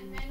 and then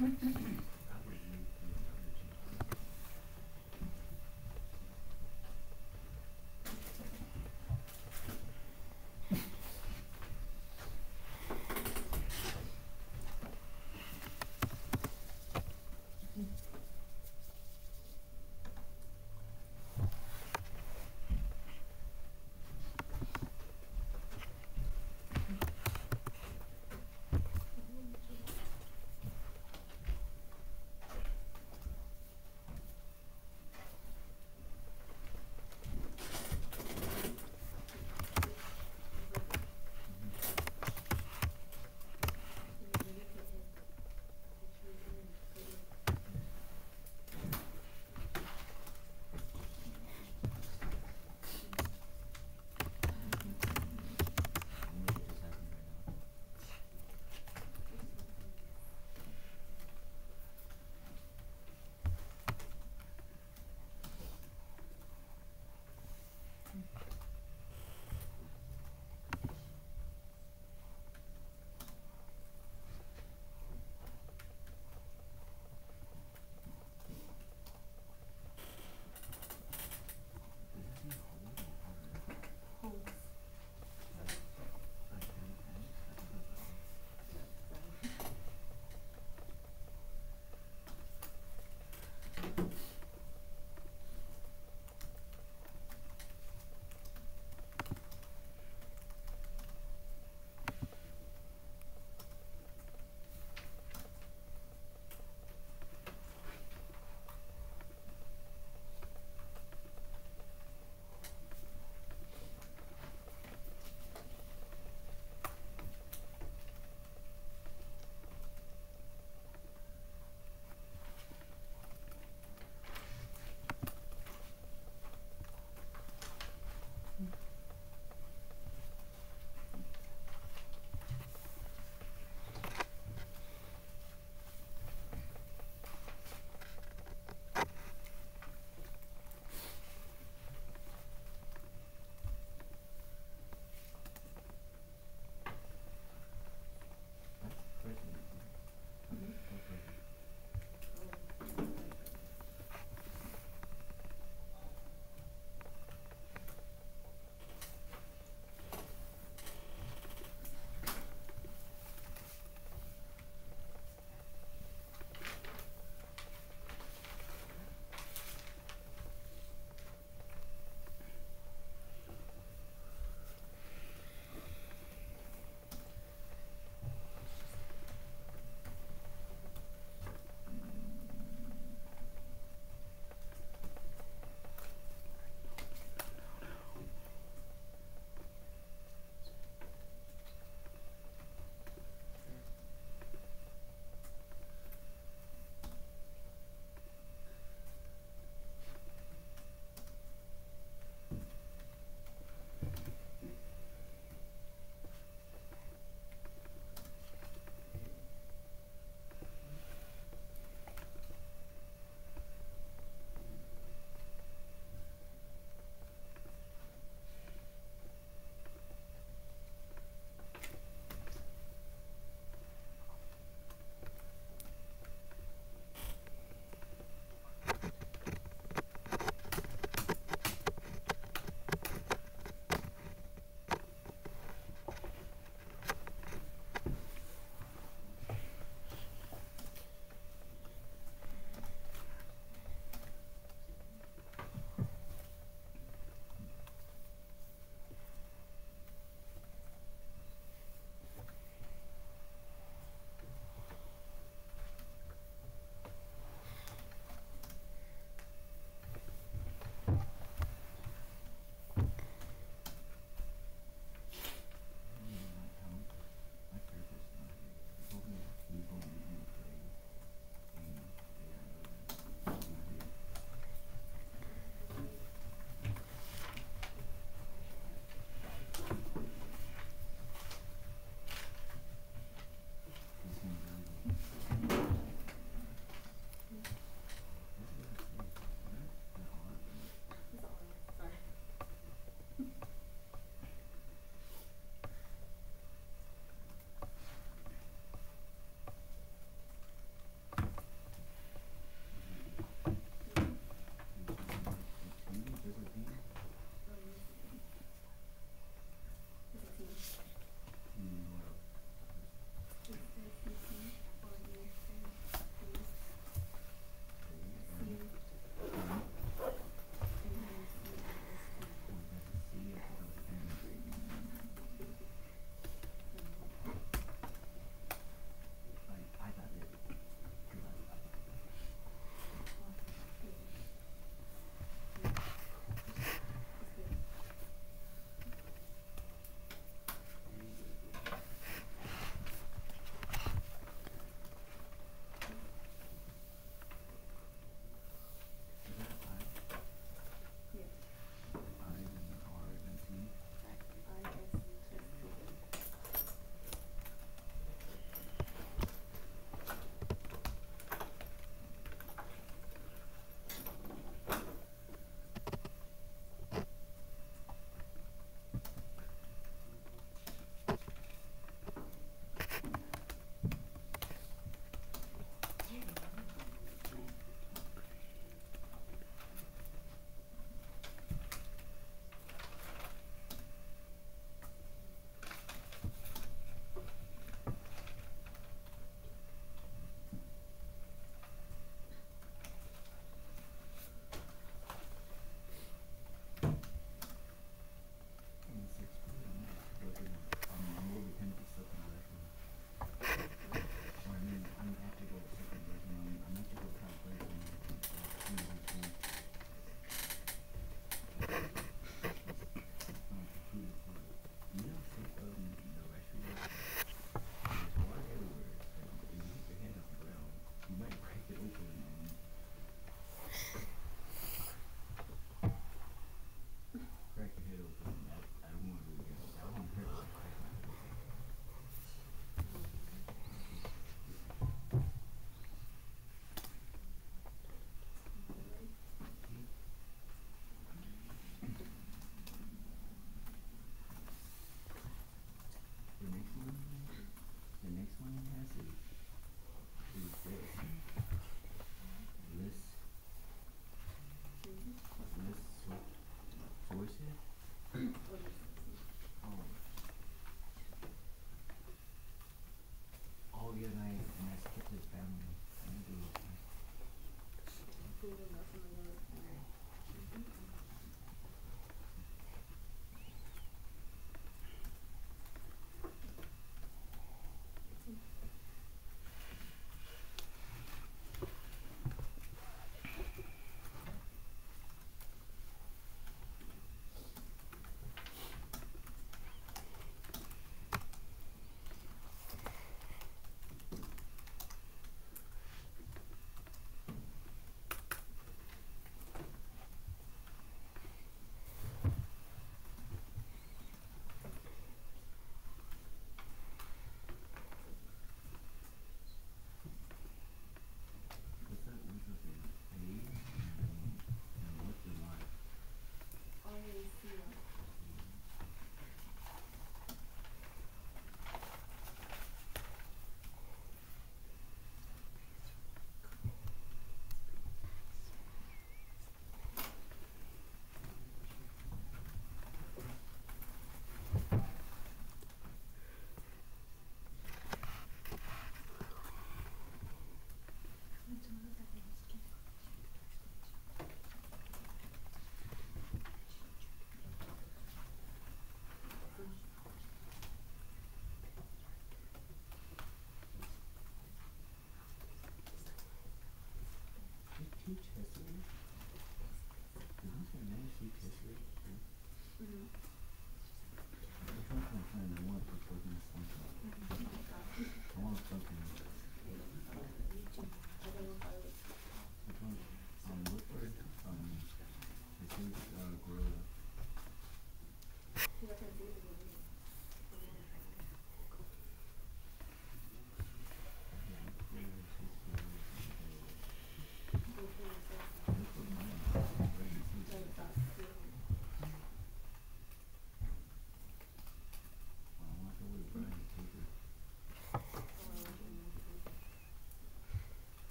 Mm-hmm.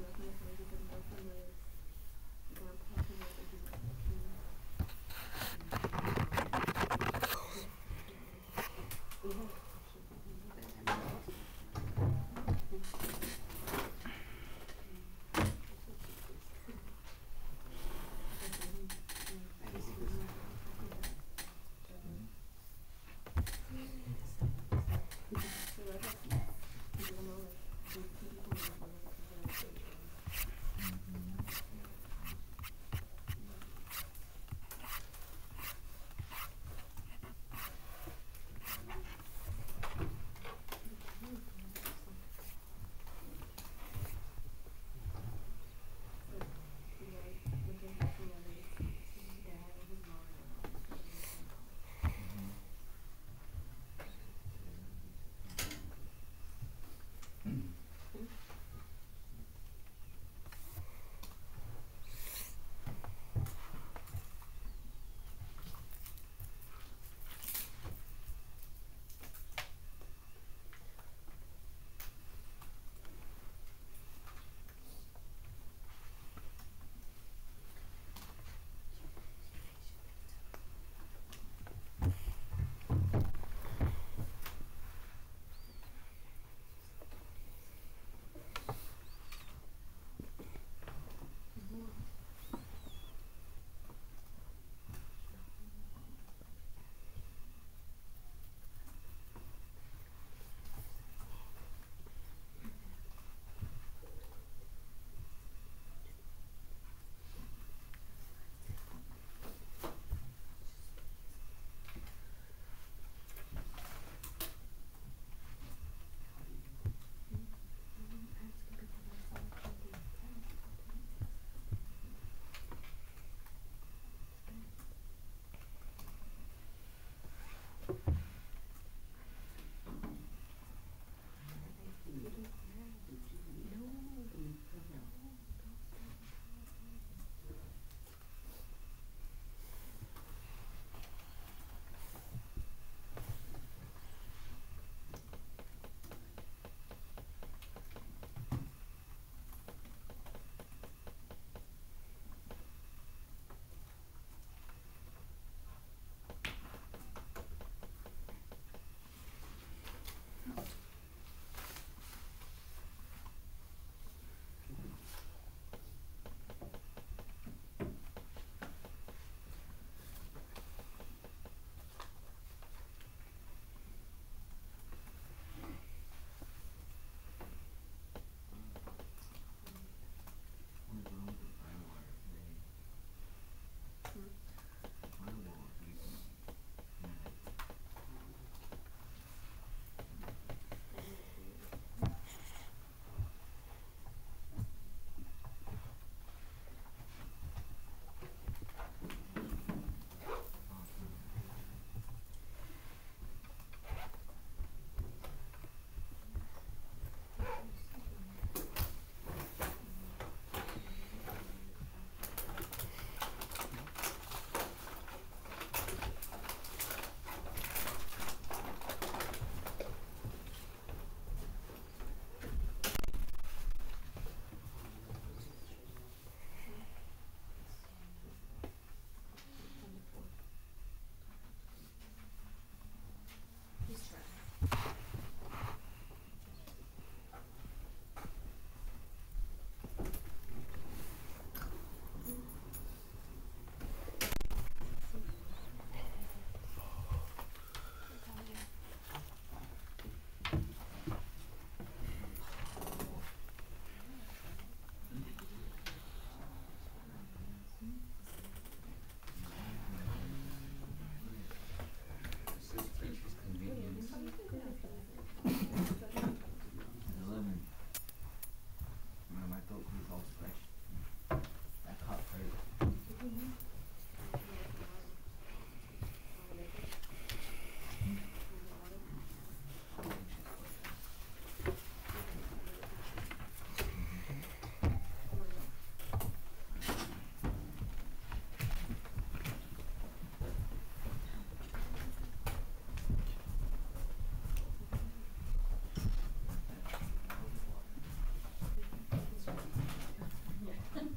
Looking for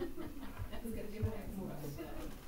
That's going to be my next one.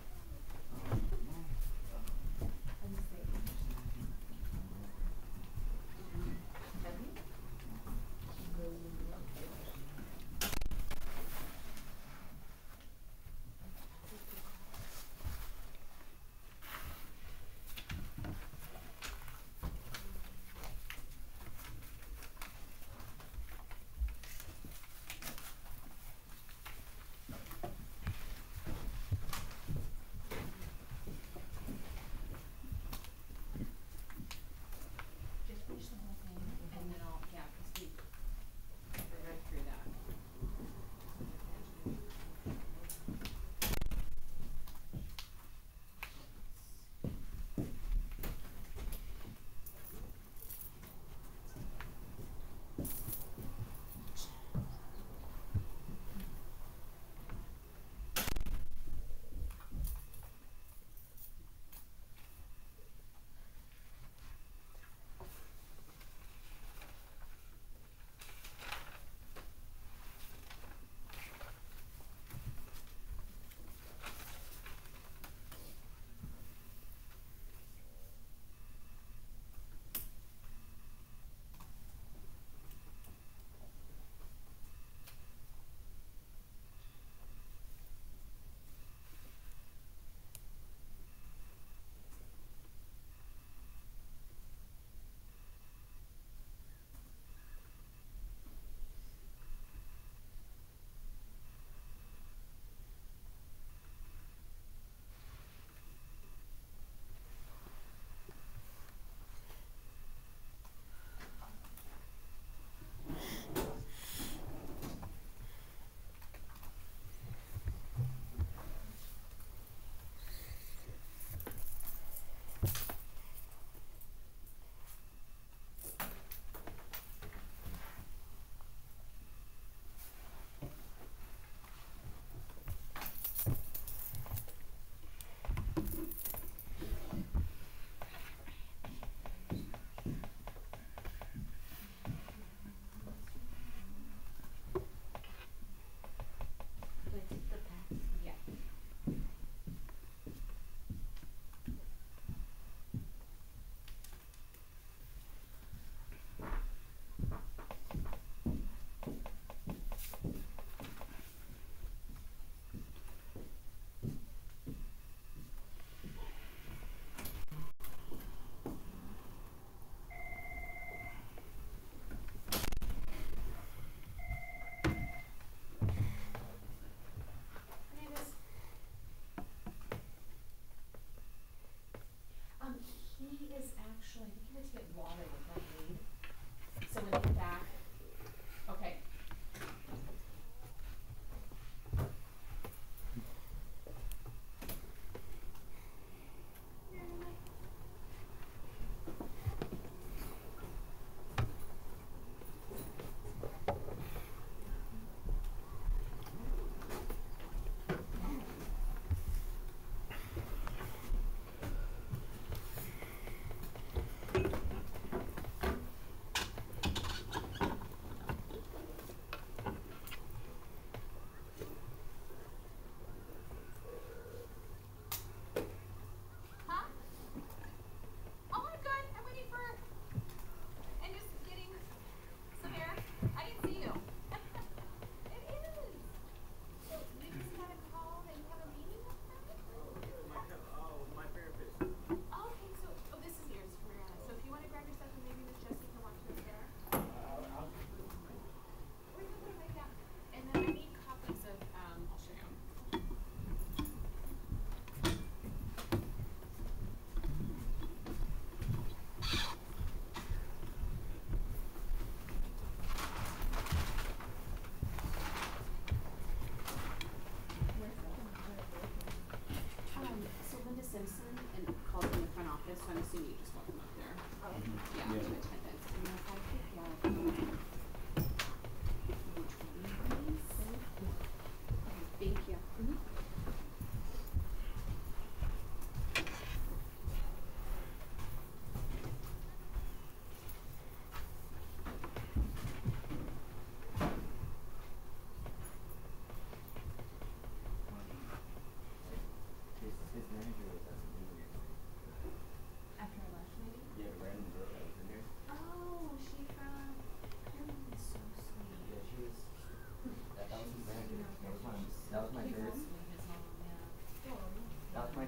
I'm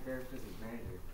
characters as manager.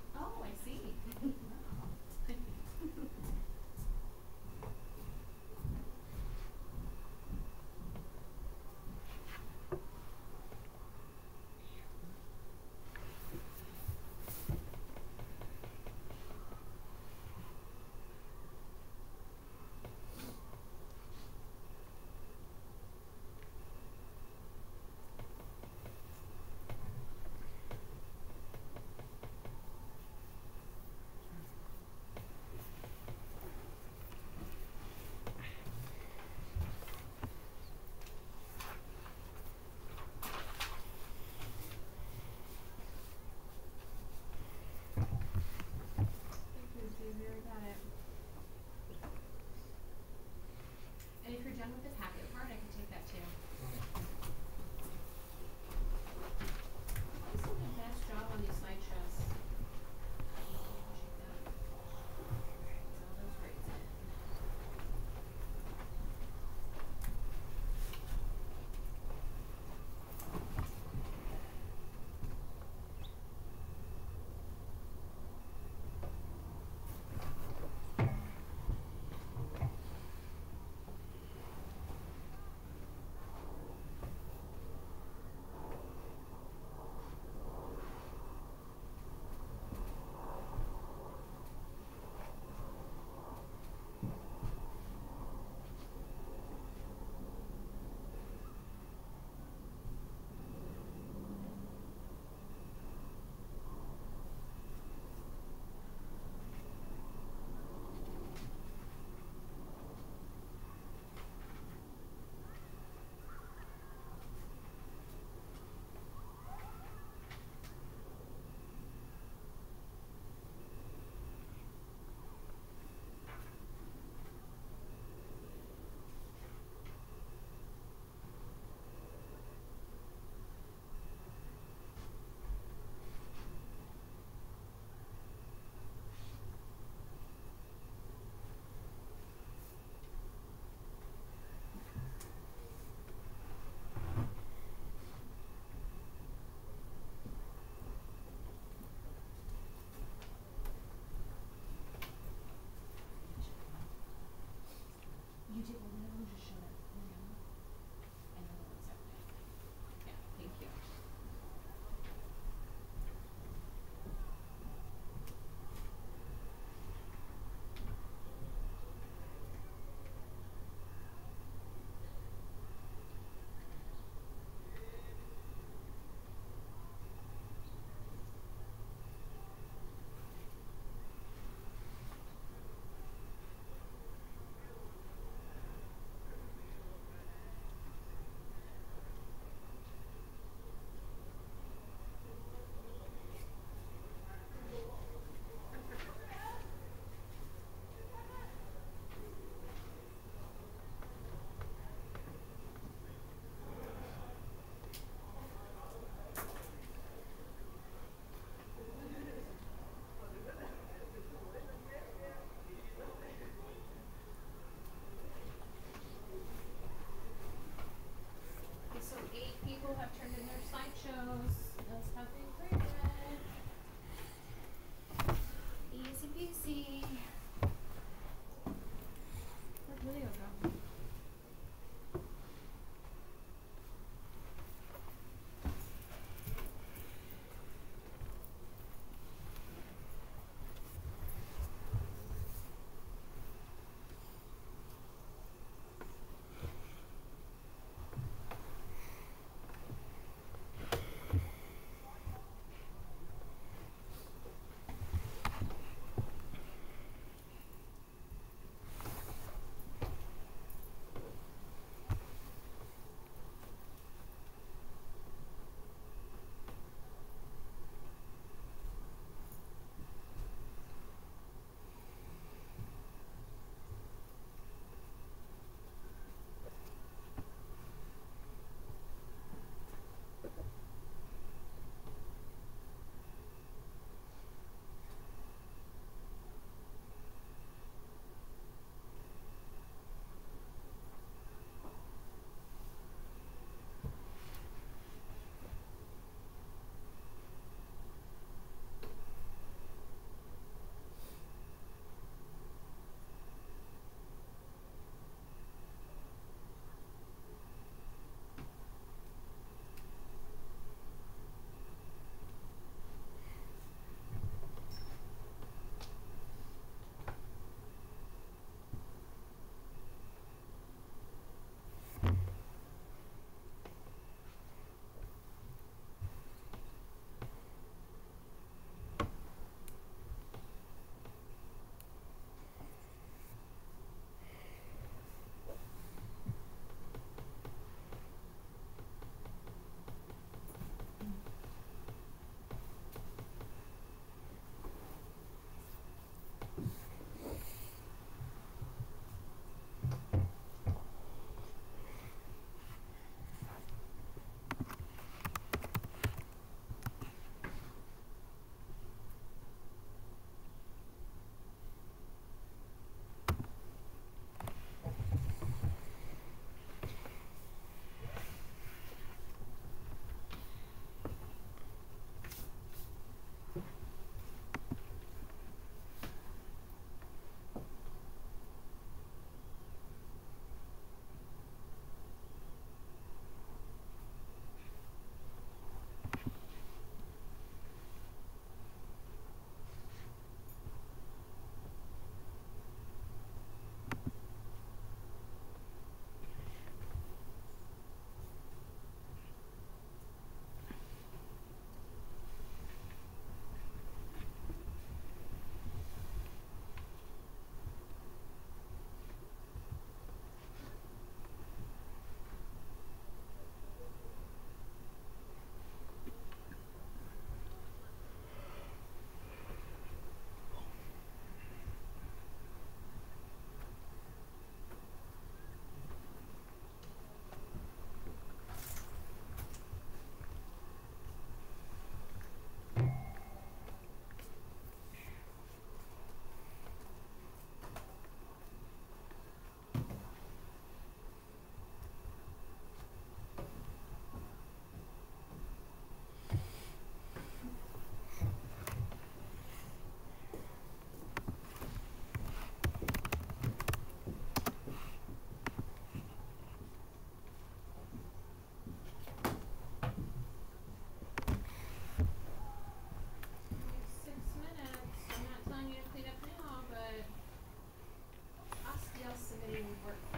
would work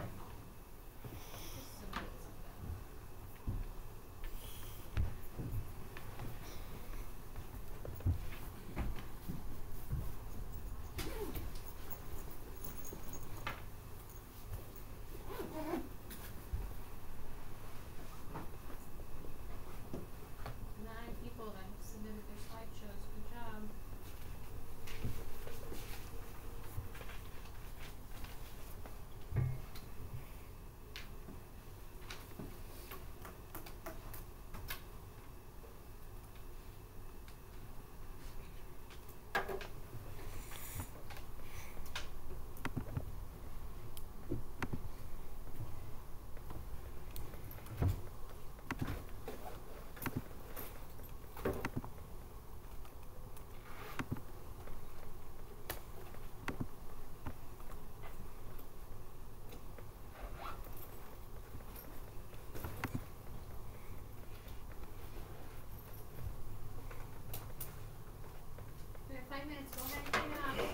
你们做干净啊！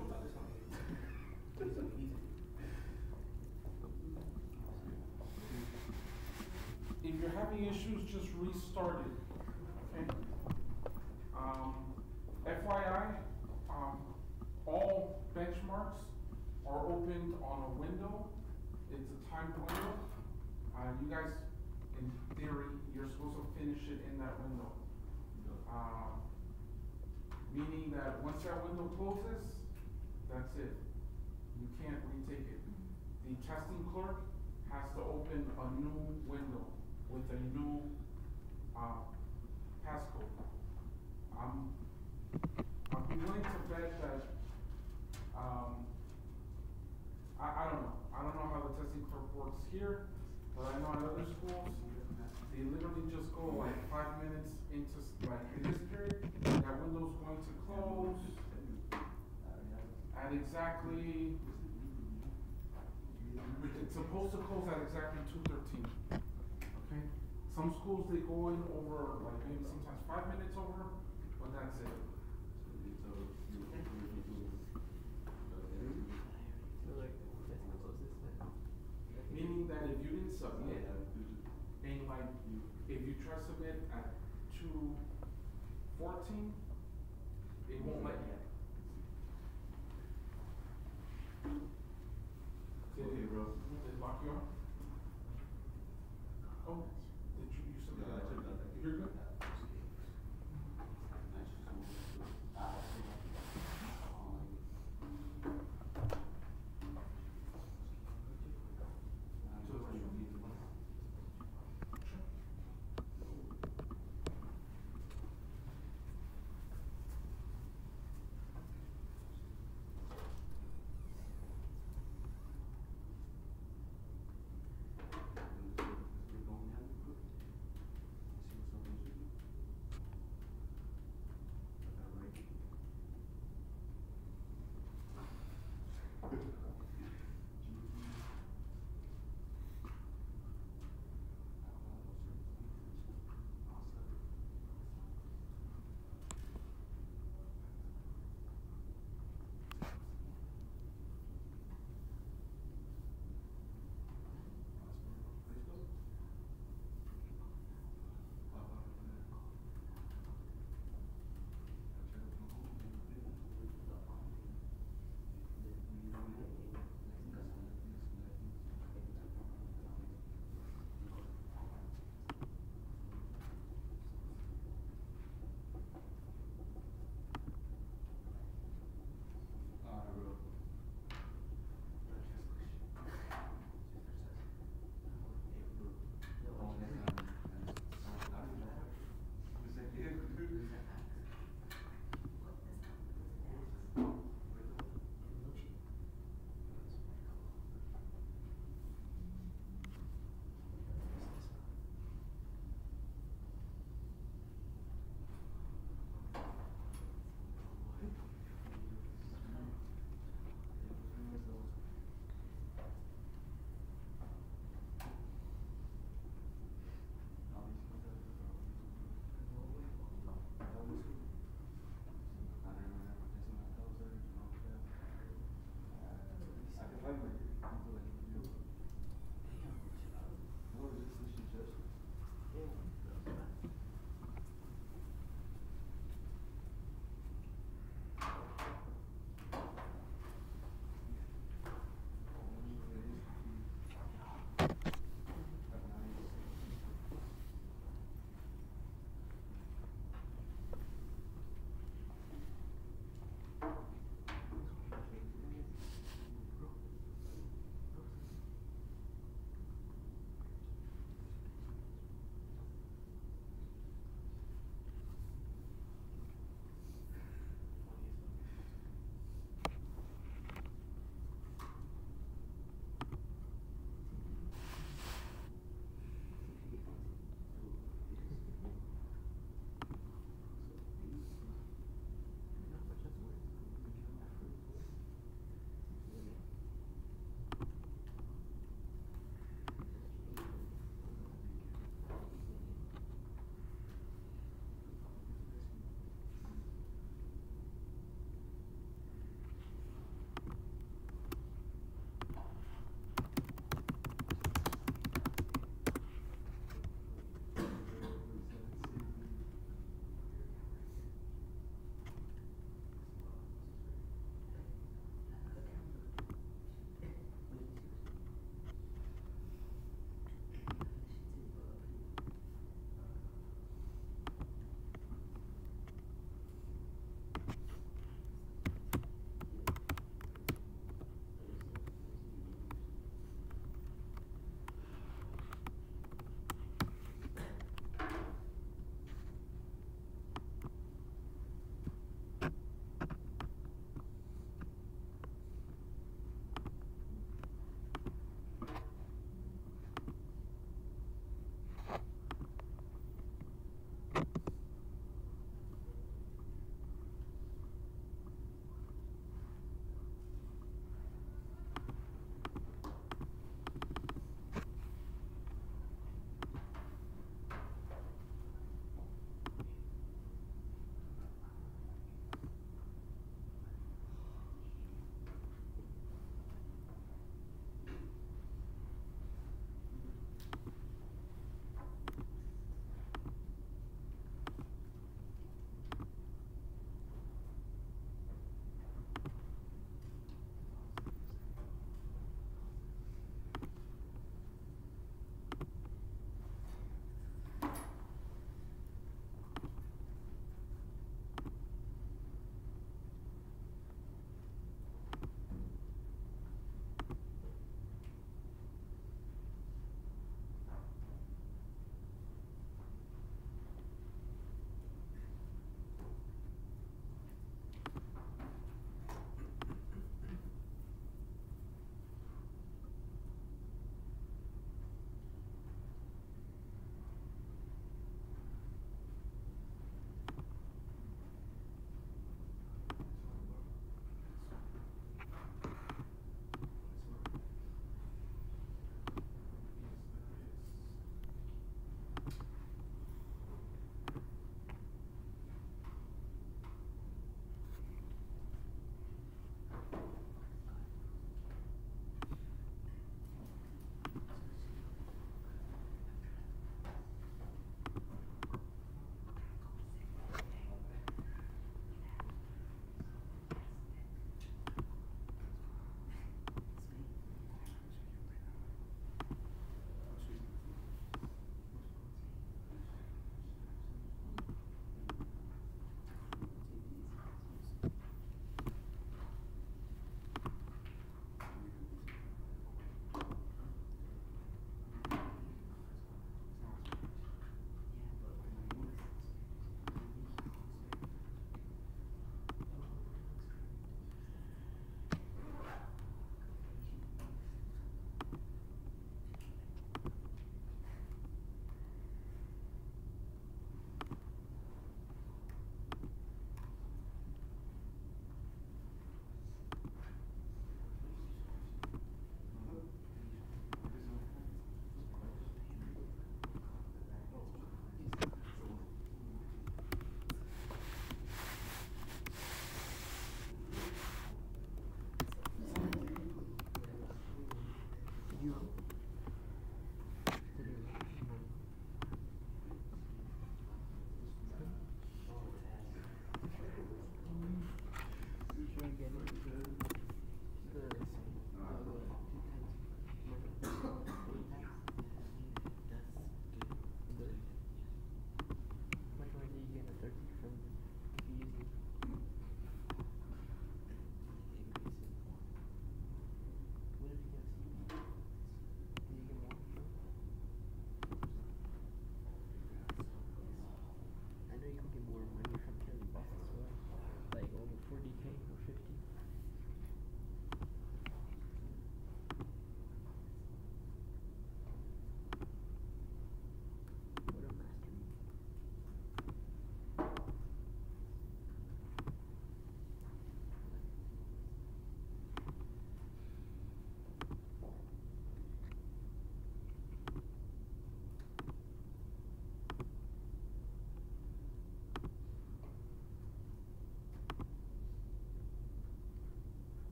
If you're having issues, just restart it, okay? Um, FYI, um, all benchmarks are opened on a window. It's a timed window. Uh, you guys, in theory, you're supposed to finish it in that window. Uh, meaning that once that window closes, that's it. You can't retake it. The testing clerk has to open a new window with a new, uh, passcode. I'm, be willing to bet that, um, I, I don't know, I don't know how the testing clerk works here, but I know at other schools, they literally just go like five minutes into, like, this period, that window's going to close exactly, it's supposed to close at exactly two thirteen, okay? Some schools, they go in over, like, maybe sometimes five minutes over, but that's it. Meaning that if you didn't submit, and like, if you try to submit at two fourteen, it won't let you.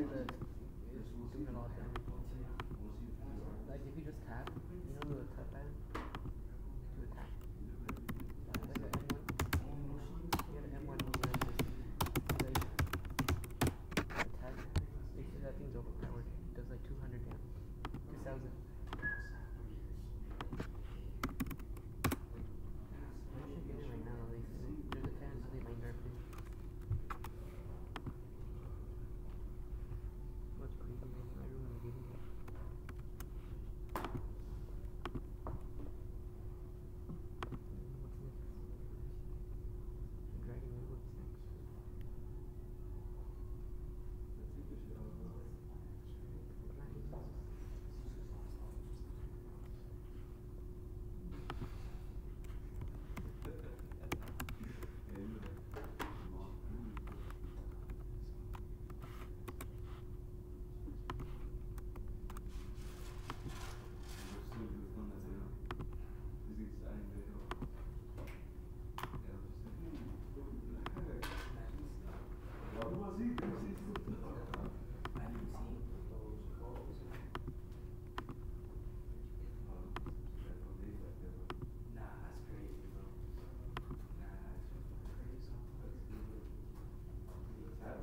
Amen.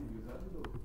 usando.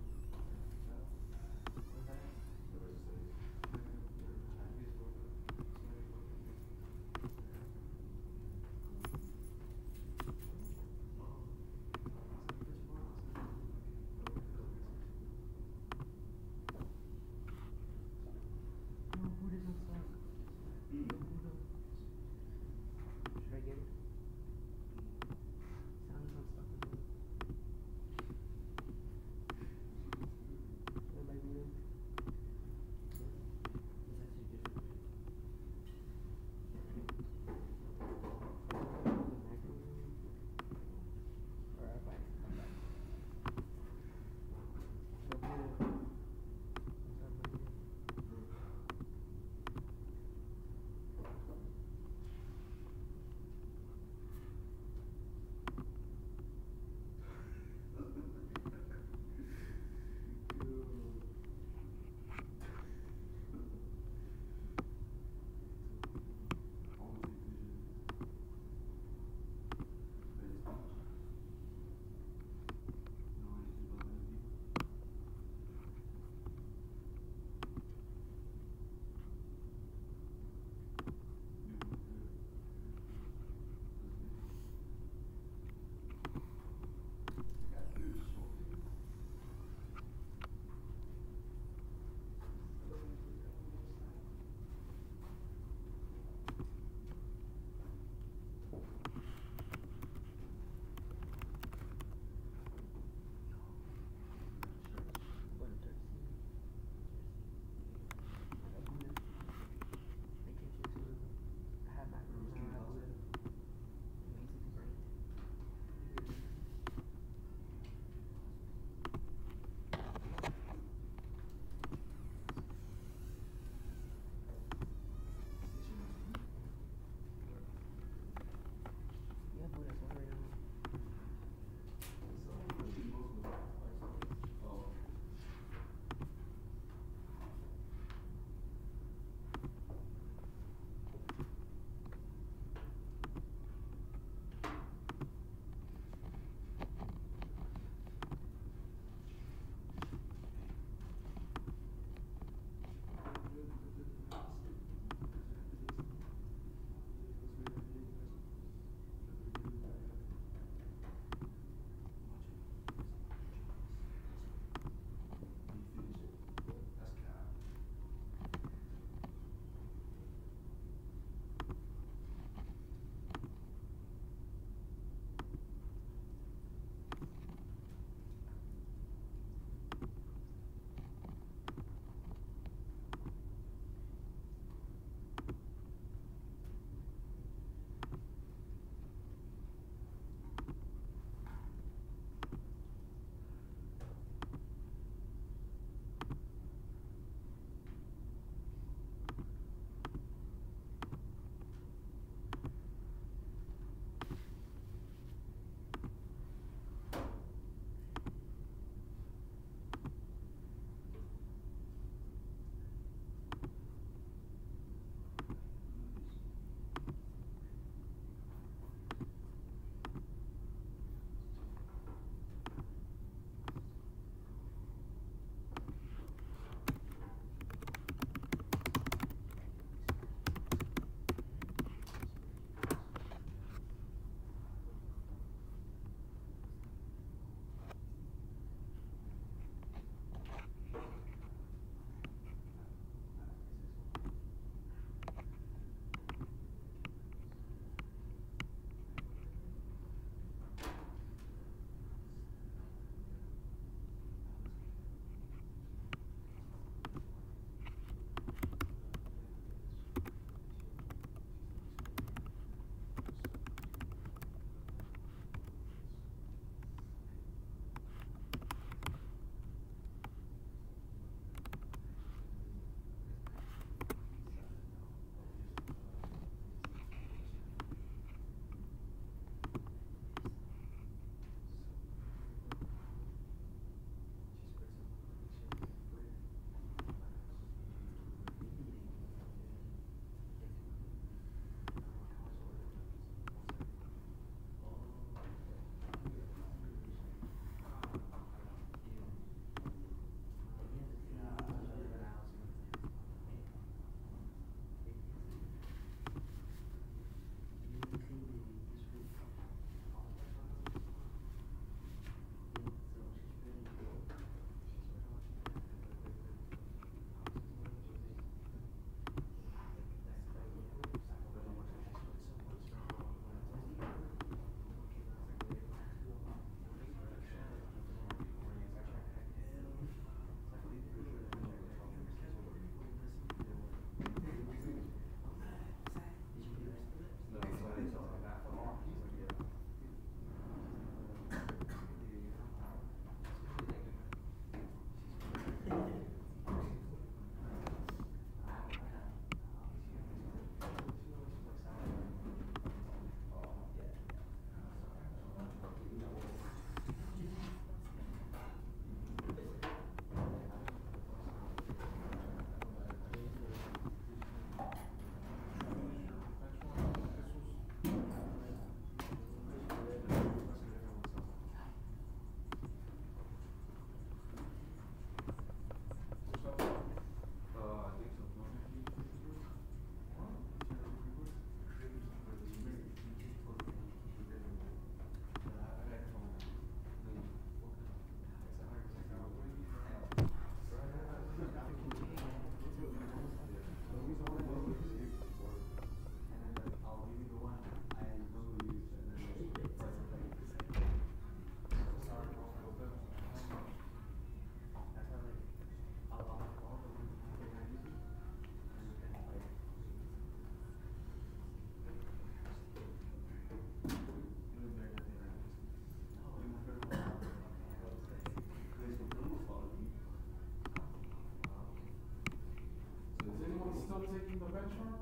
taking the benchmark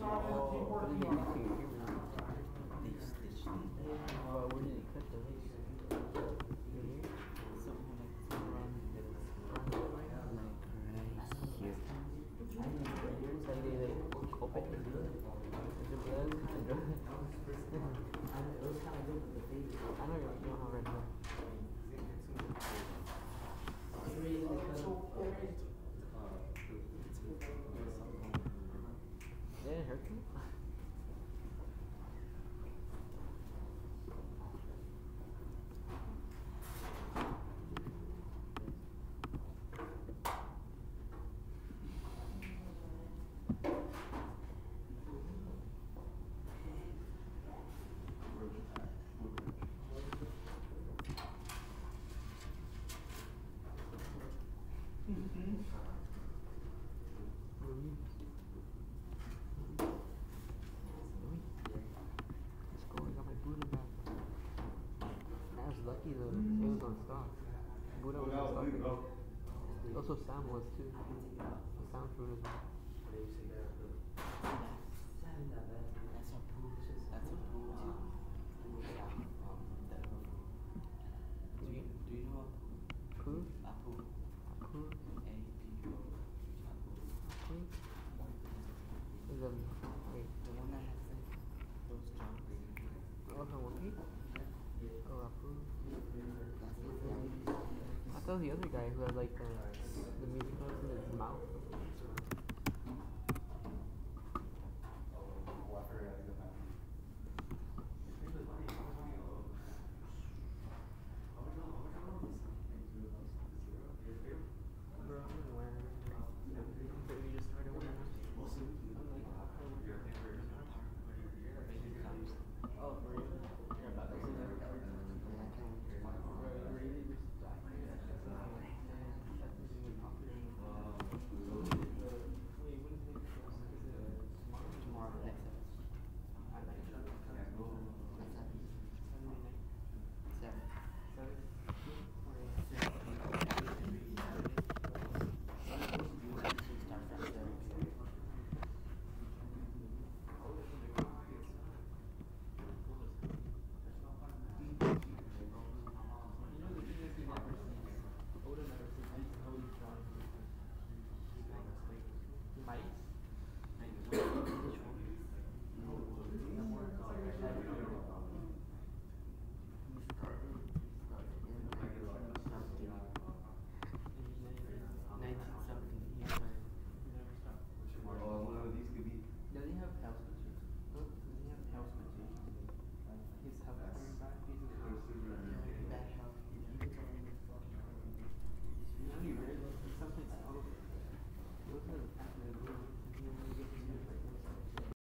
Well, oh, we didn't cut the lace. lucky that it was on stock. Buddha was on stock. Also, Sam was too. Sam food as well. so the other guy who had like the, the music notes in his mouth.